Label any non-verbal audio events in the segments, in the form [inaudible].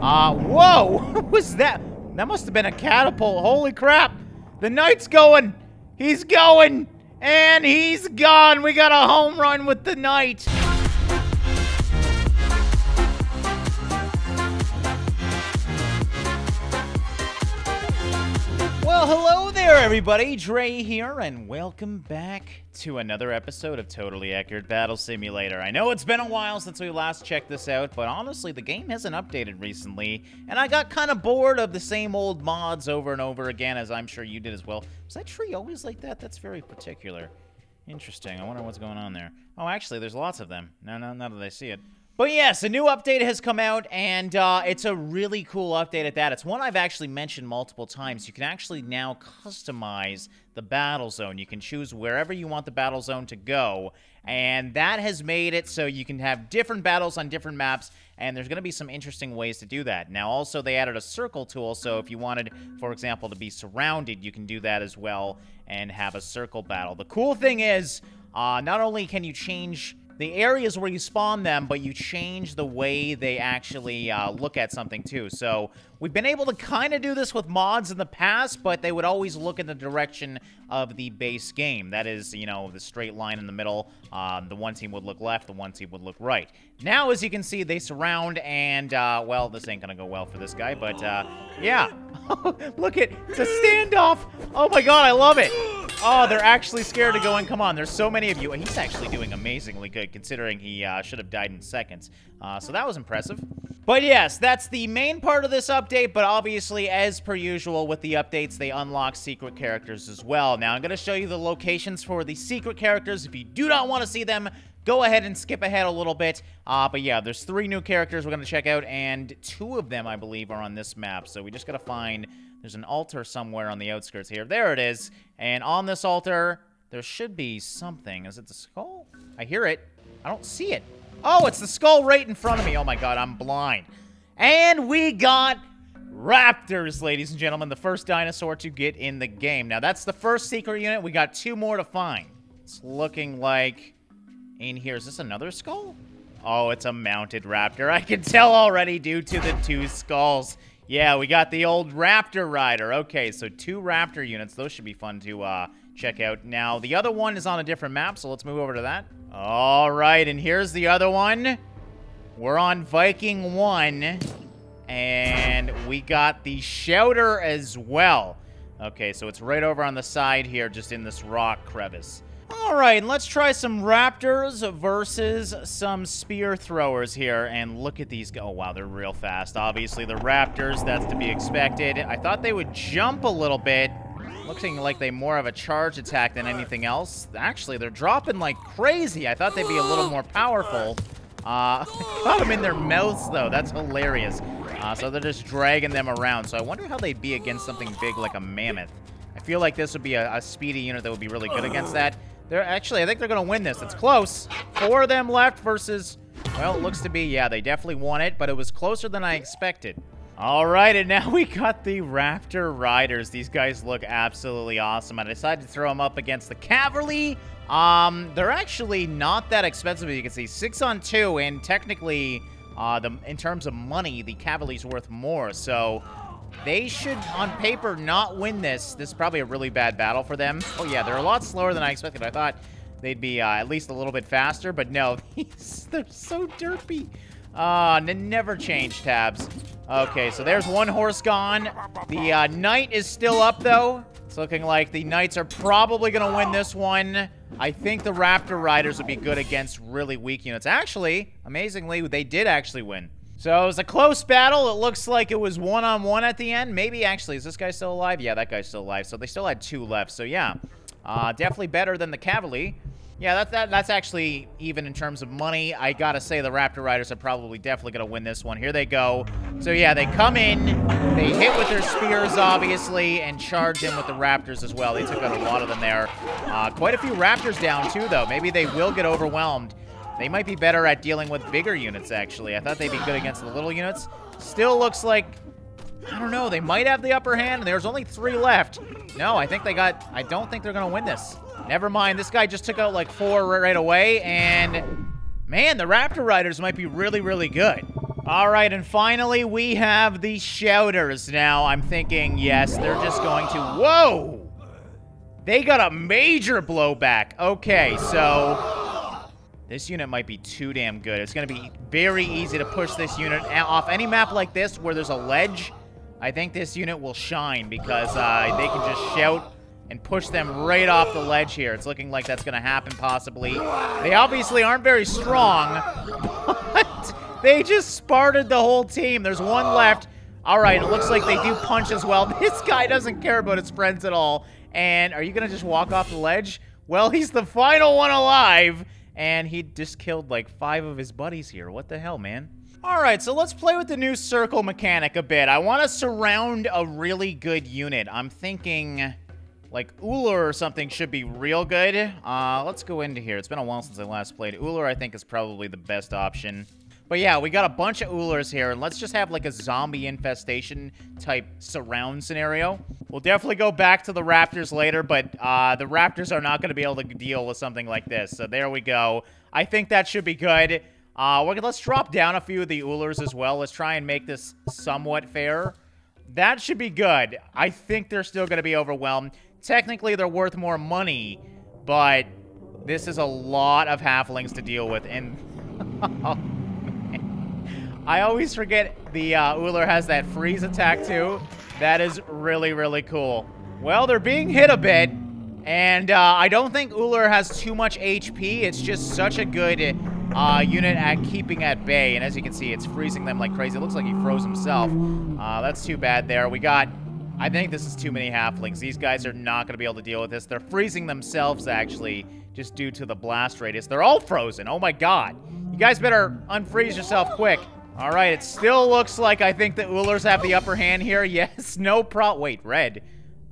Uh, whoa! [laughs] What was that? That must have been a catapult. Holy crap! The knight's going! He's going! And he's gone! We got a home run with the knight! Well, hello there, everybody. Drae here, and welcome back to another episode of Totally Accurate Battle Simulator. I know it's been a while since we last checked this out, but honestly, the game hasn't updated recently, and I got kind of bored of the same old mods over and over again, as I'm sure you did as well. Is that tree always like that? That's very particular. Interesting. I wonder what's going on there. Oh, actually, there's lots of them. No, no, now that I see it. But yes, a new update has come out, and uh, it's a really cool update at that. It's one I've actually mentioned multiple times. You can actually now customize the battle zone. You can choose wherever you want the battle zone to go, and that has made it so you can have different battles on different maps, and there's going to be some interesting ways to do that. Now, also, they added a circle tool, so if you wanted, for example, to be surrounded, you can do that as well and have a circle battle. The cool thing is, uh, not only can you change the areas where you spawn them, but you change the way they actually uh, look at something too. So we've been able to kind of do this with mods in the past, but they would always look in the direction of the base game. That is, you know, the straight line in the middle. Um, the one team would look left, the one team would look right. Now, as you can see, they surround, and, uh, well, this ain't gonna go well for this guy, but, uh, yeah. [laughs] look at, it's a standoff! Oh my god, I love it! Oh, they're actually scared to go in. Come on, there's so many of you. And he's actually doing amazingly good, considering he uh, should have died in seconds. Uh, so that was impressive. But yes, that's the main part of this update, but obviously, as per usual with the updates, they unlock secret characters as well. Now, I'm going to show you the locations for the secret characters. If you do not want to see them, go ahead and skip ahead a little bit. Uh, but yeah, there's three new characters we're going to check out, and two of them, I believe, are on this map. So we just got to find... There's an altar somewhere on the outskirts here. There it is. And on this altar, there should be something. Is it the skull? I hear it. I don't see it. Oh, it's the skull right in front of me. Oh my god, I'm blind. And we got raptors, ladies and gentlemen. The first dinosaur to get in the game. Now, that's the first secret unit. We got two more to find. It's looking like in here. Is this another skull? Oh, it's a mounted raptor. I can tell already due to the two skulls. Yeah, we got the old Raptor Rider. Okay, so two Raptor units. Those should be fun to uh, check out. Now, the other one is on a different map, so let's move over to that. All right, and here's the other one. We're on Viking 1, and we got the Shouter as well. Okay, so it's right over on the side here, just in this rock crevice. All right, let's try some raptors versus some spear throwers here. And look at these. Oh, wow, they're real fast. Obviously, the raptors, that's to be expected. I thought they would jump a little bit. Looking like they more have a charge attack than anything else. Actually, they're dropping like crazy. I thought they'd be a little more powerful. Uh, [laughs] got them in their mouths, though. That's hilarious. Uh, so they're just dragging them around. So I wonder how they'd be against something big like a mammoth. I feel like this would be a, a speedy unit that would be really good against that. They're actually, I think they're going to win this. It's close. Four of them left versus, well, it looks to be, yeah, they definitely won it, but it was closer than I expected. All right, and [laughs] now we got the Raptor Riders. These guys look absolutely awesome. I decided to throw them up against the Cavalry. Um, they're actually not that expensive, as you can see. Six on two, and technically, uh, the, in terms of money, the Cavalry's worth more. So they should, on paper, not win this. This is probably a really bad battle for them. Oh, yeah, they're a lot slower than I expected. I thought they'd be uh, at least a little bit faster, but no, [laughs] they're so derpy. Uh, never change tabs. Okay, so there's one horse gone. The uh, knight is still up, though. It's looking like the knights are probably going to win this one. I think the raptor riders would be good against really weak units. Actually, amazingly, they did actually win. So it was a close battle. It looks like it was one-on-one -on -one at the end. Maybe, actually, is this guy still alive? Yeah, that guy's still alive. So they still had two left. So, yeah, uh, definitely better than the Cavalry. Yeah, that, that, that's actually, even in terms of money, I gotta say the Raptor Riders are probably definitely gonna win this one. Here they go. So, yeah, they come in, they hit with their spears, obviously, and charge in with the Raptors as well. They took out a lot of them there. Uh, quite a few Raptors down, too, though. Maybe they will get overwhelmed. They might be better at dealing with bigger units, actually. I thought they'd be good against the little units. Still looks like, I don't know, they might have the upper hand. And there's only three left. No, I think they got, I don't think they're going to win this. Never mind, this guy just took out like four right away, and man, the Raptor Riders might be really, really good. All right, and finally we have the shouters. Now, I'm thinking, yes, they're just going to... Whoa! They got a major blowback. Okay, so... This unit might be too damn good. It's going to be very easy to push this unit off any map like this where there's a ledge. I think this unit will shine because uh, they can just shout and push them right off the ledge here. It's looking like that's going to happen possibly. They obviously aren't very strong, [laughs] but they just sparted the whole team. There's one left. All right, it looks like they do punch as well. [laughs] This guy doesn't care about his friends at all. And are you going to just walk off the ledge? Well, he's the final one alive, and he just killed like five of his buddies here. What the hell, man? All right, so let's play with the new circle mechanic a bit. I want to surround a really good unit. I'm thinking like Ullr or something should be real good. Uh, let's go into here. It's been a while since I last played. Ullr, I think, is probably the best option. But yeah, we got a bunch of Ullrs here, and let's just have like a zombie infestation type surround scenario. We'll definitely go back to the Raptors later, but uh, the Raptors are not going to be able to deal with something like this. So there we go. I think that should be good. Uh, let's drop down a few of the Ullrs as well. Let's try and make this somewhat fair. That should be good. I think they're still going to be overwhelmed. Technically, they're worth more money, but this is a lot of halflings to deal with, and... [laughs] I always forget the uh, Ullr has that freeze attack too. That is really, really cool. Well, they're being hit a bit, and uh, I don't think Ullr has too much HP. It's just such a good uh, unit at keeping at bay, and as you can see, it's freezing them like crazy. It looks like he froze himself. Uh, that's too bad there. We got I think this is too many halflings. These guys are not going to be able to deal with this. They're freezing themselves, actually, just due to the blast radius. They're all frozen. Oh, my God. You guys better unfreeze yourself quick. All right, it still looks like I think the Ullrs have the upper hand here. [laughs] Yes, no pro- Wait, red.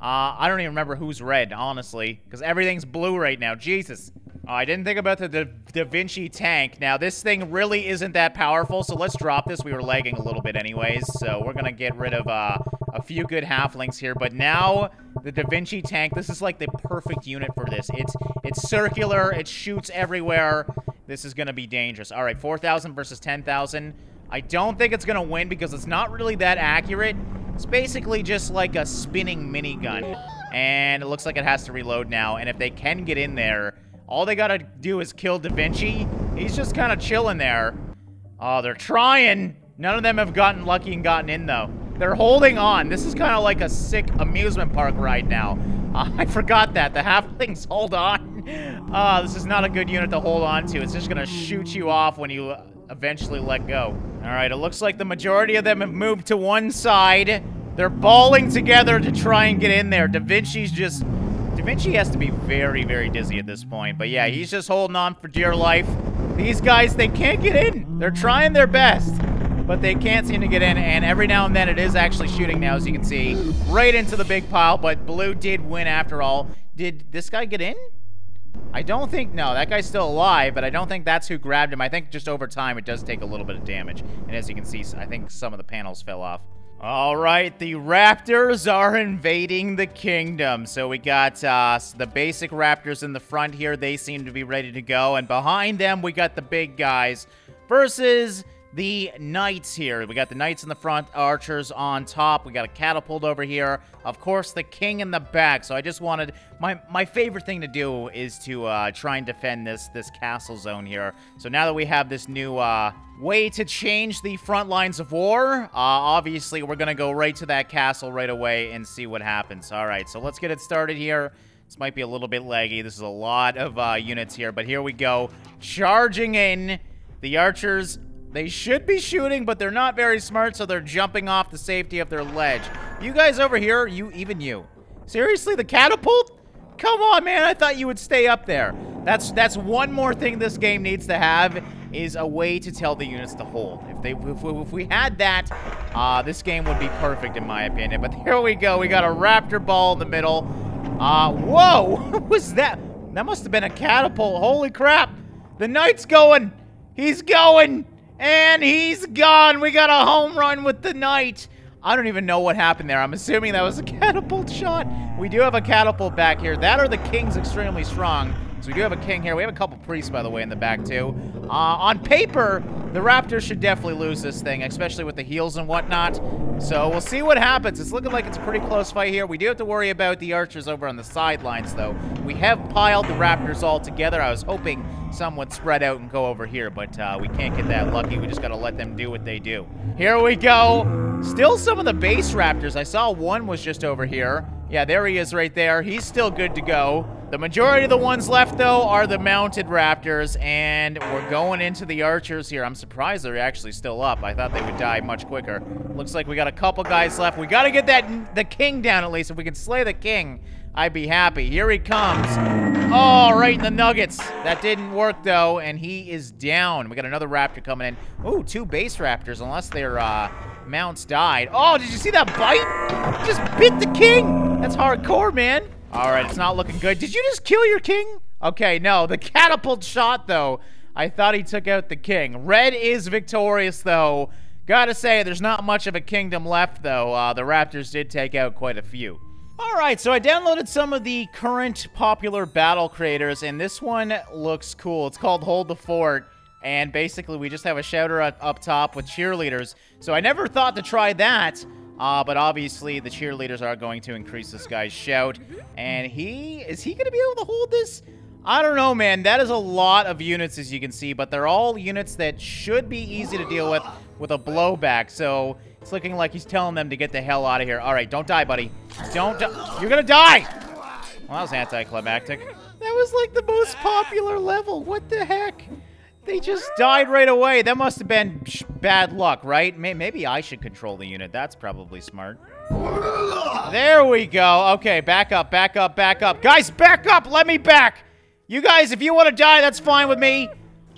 Uh, I don't even remember who's red, honestly, because everything's blue right now. Jesus. Oh, I didn't think about the da, da Vinci tank. Now, this thing really isn't that powerful, so let's drop this. We were lagging a little bit anyways, so we're going to get rid of uh, a few good halflings here. But now, the Da Vinci tank, this is like the perfect unit for this. It's, it's circular. It shoots everywhere. This is going to be dangerous. All right, 4,000 versus 10,000. I don't think it's going to win because it's not really that accurate. It's basically just like a spinning minigun. And it looks like it has to reload now. And if they can get in there, all they got to do is kill Da Vinci. He's just kind of chilling there. Oh, they're trying. None of them have gotten lucky and gotten in, though. They're holding on. This is kind of like a sick amusement park ride now. Uh, [laughs] I forgot that. The halflings hold on. Uh, [laughs] this is not a good unit to hold on to. It's just going to shoot you off when you eventually let go. All right, it looks like the majority of them have moved to one side. They're balling together to try and get in there. Da Vinci's just... Da Vinci has to be very, very dizzy at this point. But yeah, he's just holding on for dear life. These guys, they can't get in. They're trying their best, but they can't seem to get in. And every now and then it is actually shooting now, as you can see, right into the big pile. But Blue did win after all. Did this guy get in? I don't think, no, that guy's still alive, but I don't think that's who grabbed him. I think just over time it does take a little bit of damage. And as you can see, I think some of the panels fell off. All right, the Raptors are invading the kingdom. So we got uh, the basic Raptors in the front here. They seem to be ready to go. And behind them, we got the big guys versus the knights here. We got the knights in the front, archers on top. We got a catapult over here. Of course, the king in the back. So I just wanted... My, my favorite thing to do is to uh, try and defend this, this castle zone here. So now that we have this new uh, way to change the front lines of war, uh, obviously we're to go right to that castle right away and see what happens. All right, so let's get it started here. This might be a little bit laggy. This is a lot of uh, units here, but here we go. Charging in. The archers they should be shooting, but they're not very smart, so they're jumping off the safety of their ledge. You guys over here, you, even you. Seriously, the catapult? Come on, man, I thought you would stay up there. That's that's one more thing this game needs to have, is a way to tell the units to hold. If they if, if we had that, uh, this game would be perfect in my opinion. But [laughs] here we go, we got a raptor ball in the middle. Uh, whoa, [laughs] what was that? That must have been a catapult, holy crap. The knight's going, he's going. And he's gone. We got a home run with the knight. I don't even know what happened there. I'm assuming that was a [laughs] catapult shot. We do have a catapult back here. That or the king's extremely strong. We do have a king here. We have a couple priests, by the way, in the back, too. Uh, on paper, the Raptors should definitely lose this thing, especially with the heals and whatnot. So we'll see what happens. It's looking like it's a pretty close fight here. We do have to worry about the archers over on the sidelines, though. We have piled the Raptors all together. I was hoping some would spread out and go over here, but uh, we can't get that lucky. We just got to let them do what they do. Here we go. Still some of the base Raptors. I saw one was just over here. Yeah, there he is right there. He's still good to go. The majority of the ones left, though, are the mounted raptors, and we're going into the archers here. I'm surprised they're actually still up. I thought they would die much quicker. Looks like we got a couple guys left. We got to get that the king down at least. If we can slay the king, I'd be happy. Here he comes. Oh, right in the nuggets. That didn't work, though, and he is down. We got another raptor coming in. Oh, two base raptors, unless their uh, mounts died. Oh, did you see that bite? Just bit the king. That's hardcore, man. All right, it's not looking good. Did you just kill your king? Okay, no. The catapult shot, though. I thought he took out the king. Red is victorious, though. Gotta say, there's not much of a kingdom left, though. Uh, the Raptors did take out quite a few. All right, so I downloaded some of the current popular battle creators, and this one looks cool. It's called Hold the Fort, and basically we just have a shouter up top with cheerleaders. So I never thought to try that, uh, but obviously, the cheerleaders are going to increase this guy's shout. And he... Is he going to be able to hold this? I don't know, man. That is a lot of units, as you can see. But they're all units that should be easy to deal with with a blowback. So it's looking like he's telling them to get the hell out of here. All right, don't die, buddy. Don't You're going to die! Well, that was anticlimactic. That was like the most popular level. What the heck? They just died right away. That must have been bad luck, right? Maybe I should control the unit. That's probably smart. There we go. Okay, back up, back up, back up. Guys, back up! Let me back! You guys, if you want to die, that's fine with me.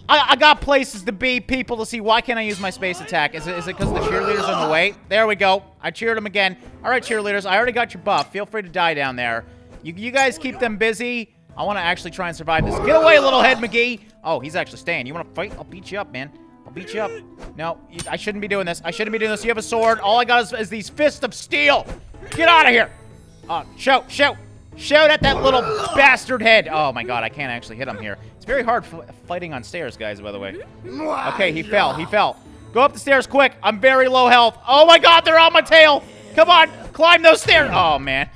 I, I, got places to be, people to see. Why can't I use my space attack? Is it is it because the cheerleaders in the way? There we go. I cheered them again. All right, cheerleaders, I already got your buff. Feel free to die down there. You, you guys keep them busy. I want to actually try and survive this. Get away, little head McGee. Oh, he's actually staying. You want to fight? I'll beat you up, man. I'll beat you up. No, I shouldn't be doing this. I shouldn't be doing this. You have a sword. All I got is, is these fists of steel. Get out of here. Uh, shout, shout. Shout at that little bastard head. Oh, my God. I can't actually hit him here. It's very hard fighting on stairs, guys, by the way. Okay, he fell. He fell. Go up the stairs quick. I'm very low health. Oh, my God. They're on my tail. Come on. Climb those stairs. Oh, man.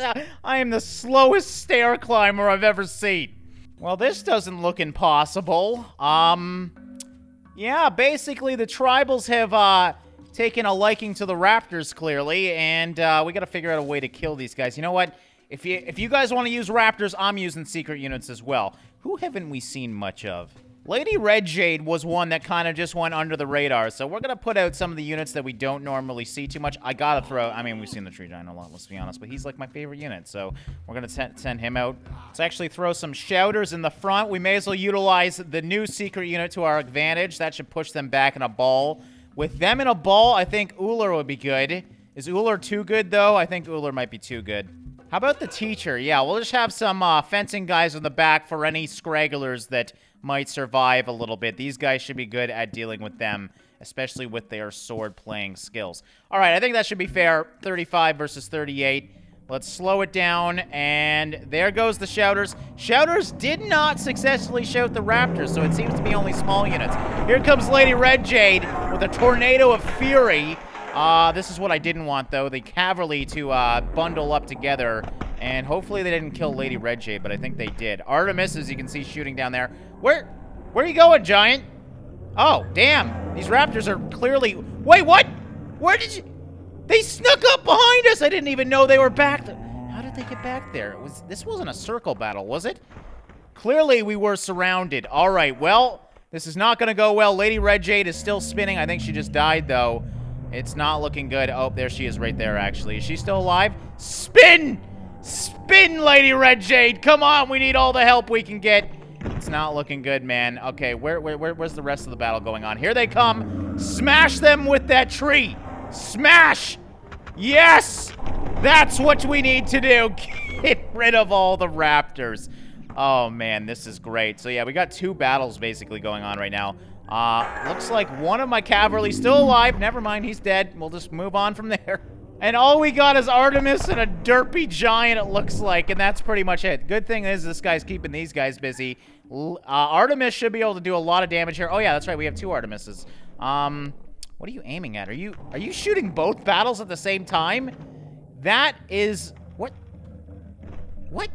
I am the slowest stair climber I've ever seen. Well, this doesn't look impossible. Um, yeah, basically the tribals have, uh, taken a liking to the raptors, clearly, and, uh, we gotta figure out a way to kill these guys. You know what? If you, if you guys want to use raptors, I'm using secret units as well. Who haven't we seen much of? Lady Red Jade was one that kind of just went under the radar, so we're going to put out some of the units that we don't normally see too much. I got to throw... I mean, we've seen the Tree Giant a lot, let's be honest, but he's like my favorite unit, so we're going to send him out. Let's actually throw some Shouters in the front. We may as well utilize the new secret unit to our advantage. That should push them back in a ball. With them in a ball, I think Ullr would be good. Is Ullr too good, though? I think Ullr might be too good. How about the teacher? Yeah, we'll just have some uh, fencing guys in the back for any scragglers that might survive a little bit. These guys should be good at dealing with them, especially with their sword-playing skills. All right, I think that should be fair. 35 versus 38. Let's slow it down, and there goes the Shouters. Shouters did not successfully shout the Raptors, so it seems to be only small units. Here comes Lady Red Jade with a tornado of fury. Uh, this is what I didn't want, though. The cavalry to uh, bundle up together and hopefully they didn't kill Lady Red Jade, but I think they did. Artemis, as you can see, shooting down there. Where, where are you going, Giant? Oh, damn. These raptors are clearly... Wait, what? Where did you... They snuck up behind us! I didn't even know they were back How did they get back there? It was This wasn't a circle battle, was it? Clearly, we were surrounded. All right, well, this is not going to go well. Lady Red Jade is still spinning. I think she just died, though. It's not looking good. Oh, there she is right there, actually. Is she still alive? Spin! Spin, Lady Red Jade! Come on, we need all the help we can get. It's not looking good, man. Okay, where, where, where, where's the rest of the battle going on? Here they come. Smash them with that tree. Smash! Yes! That's what we need to do. [laughs] Get rid of all the raptors. Oh, man, this is great. So, yeah, we got two battles basically going on right now. Uh, looks like one of my cavalry still alive. Never mind, he's dead. We'll just move on from [laughs] there. And all we got is Artemis and a derpy giant, it looks like, and that's pretty much it. Good thing is this guy's keeping these guys busy. Uh, Artemis should be able to do a lot of damage here. Oh yeah, that's right, we have two Artemises. Um, what are you aiming at? Are you are you shooting both battles at the same time? That is... What? What?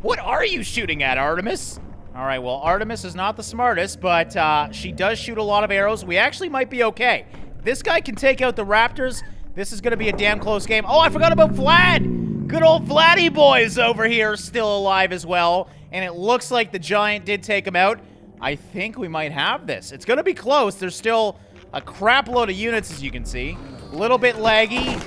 What are you shooting at, Artemis? All right, well, Artemis is not the smartest, but uh, she does shoot a lot of arrows. We actually might be okay. This guy can take out the Raptors. This is going to be a damn close game. Oh, I forgot about Vlad. Good old Vladdy boys over here still alive as well. And it looks like the Giant did take him out. I think we might have this. It's going to be close. There's still a crap load of units, as you can see. A little bit laggy,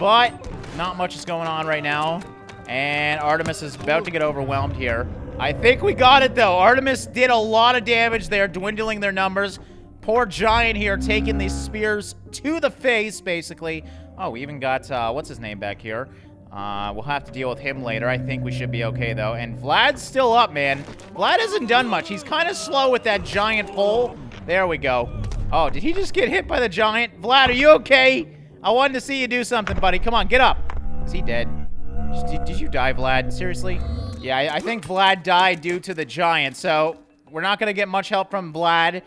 but not much is going on right now. And Artemis is about to get overwhelmed here. I think we got it, though. Artemis did a lot of damage there, dwindling their numbers. Poor Giant here taking these spears to the face, basically. Oh, we even got, uh, what's his name back here? Uh, we'll have to deal with him later. I think we should be okay, though. And Vlad's still up, man. Vlad hasn't done much. He's kind of slow with that giant pole. There we go. Oh, did he just get hit by the giant? Vlad, are you okay? I wanted to see you do something, buddy. Come on, get up. Is he dead? Did, you die, Vlad? Seriously? Yeah, I, I think Vlad died due to the giant, so we're not going to get much help from Vlad.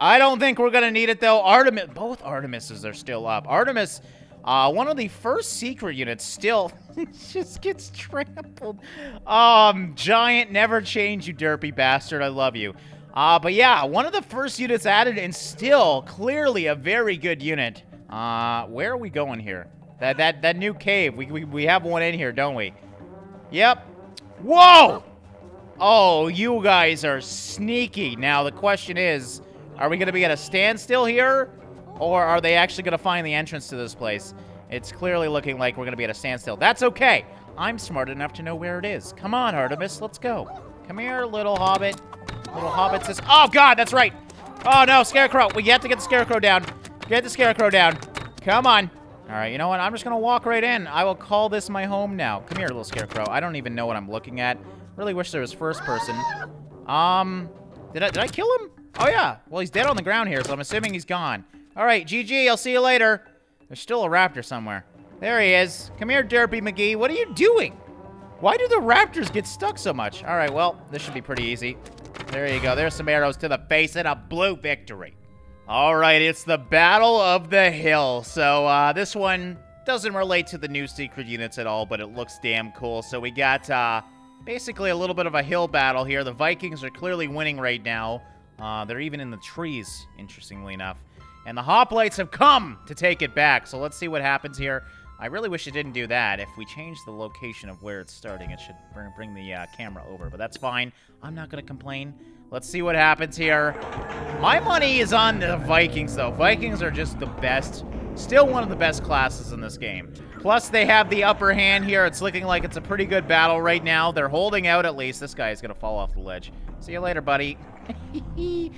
I don't think we're going to need it, though. Artemis, both Artemises are still up. Artemis, uh, one of the first secret units still [laughs] just gets trampled. Um, giant, never change, you derpy bastard. I love you. Uh, but yeah, one of the first units added and still clearly a very good unit. Uh, where are we going here? That that that new cave. We, we, we have one in here, don't we? Yep. Whoa! Oh, you guys are sneaky. Now, the question is, are we going to be at a standstill here? Or are they actually going to find the entrance to this place? It's clearly looking like we're going to be at a standstill. That's okay. I'm smart enough to know where it is. Come on, Artemis. Let's go. Come here, little hobbit. Little hobbit says... Oh, God, that's right. Oh, no, Scarecrow. We have to get the Scarecrow down. Get the Scarecrow down. Come on. All right, you know what? I'm just going to walk right in. I will call this my home now. Come here, little scarecrow. I don't even know what I'm looking at. Really wish there was first person. Um, did I, did I kill him? Oh, yeah. Well, he's dead on the ground here, so I'm assuming he's gone. All right, GG. I'll see you later. There's still a raptor somewhere. There he is. Come here, Derpy McGee. What are you doing? Why do the raptors get stuck so much? All right, well, this should be pretty easy. There you go. There's some arrows to the face and a blue victory. All right, it's the Battle of the Hill. So uh, this one doesn't relate to the new secret units at all, but it looks damn cool. So we got uh, basically a little bit of a hill battle here. The Vikings are clearly winning right now. Uh, they're even in the trees, interestingly enough. And the Hoplites have come to take it back. So let's see what happens here. I really wish it didn't do that. If we change the location of where it's starting, it should bring, bring the uh, camera over. But that's fine. I'm not going to complain. Let's see what happens here. My money is on the Vikings, though. Vikings are just the best. Still one of the best classes in this game. Plus, they have the upper hand here. It's looking like it's a pretty good battle right now. They're holding out at least. This guy is going to fall off the ledge. See you later, buddy. [laughs]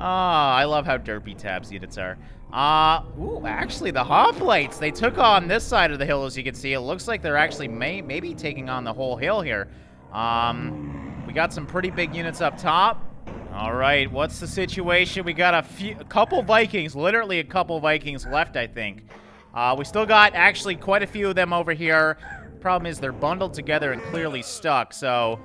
Ah, oh, I love how derpy tabs units are. Uh, ooh, actually, the hoplites, they took on this side of the hill, as you can see. It looks like they're actually may maybe taking on the whole hill here. Um, we got some pretty big units up top. All right, what's the situation? We got a few, a couple Vikings, literally a couple Vikings left, I think. Uh, we still got actually quite a few of them over here. Problem is they're bundled together and clearly stuck, so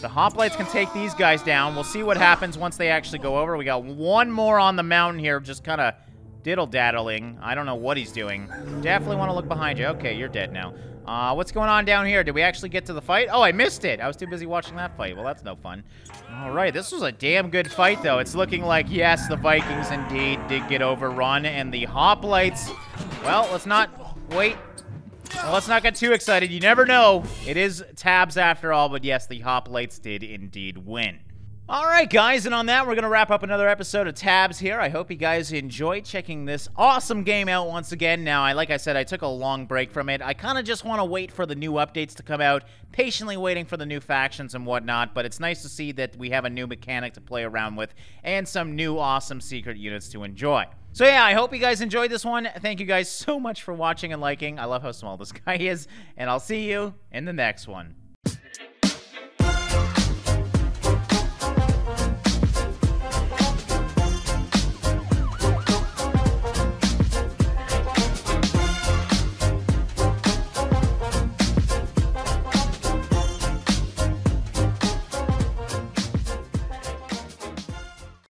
the hoplites can take these guys down. We'll see what happens once they actually go over. We got one more on the mountain here, just kind of diddle-daddling. I don't know what he's doing. Definitely want to look behind you. Okay, you're dead now. Uh, what's going on down here? Did we actually get to the fight? Oh, I missed it. I was too busy watching that fight. Well, that's no fun. All right, this was a damn good fight, though. It's looking like, yes, the Vikings indeed did get overrun, and the Hoplites, well, let's not wait. Well, let's not get too excited. You never know. It is tabs after all, but yes, the Hoplites did indeed win. All right, guys, and on that, we're going to wrap up another episode of Tabs here. I hope you guys enjoyed checking this awesome game out once again. Now, I like I said, I took a long break from it. I kind of just want to wait for the new updates to come out, patiently waiting for the new factions and whatnot, but it's nice to see that we have a new mechanic to play around with and some new awesome secret units to enjoy. So yeah, I hope you guys enjoyed this one. Thank you guys so much for watching and liking. I love how small this [laughs] guy is, and I'll see you in the next one.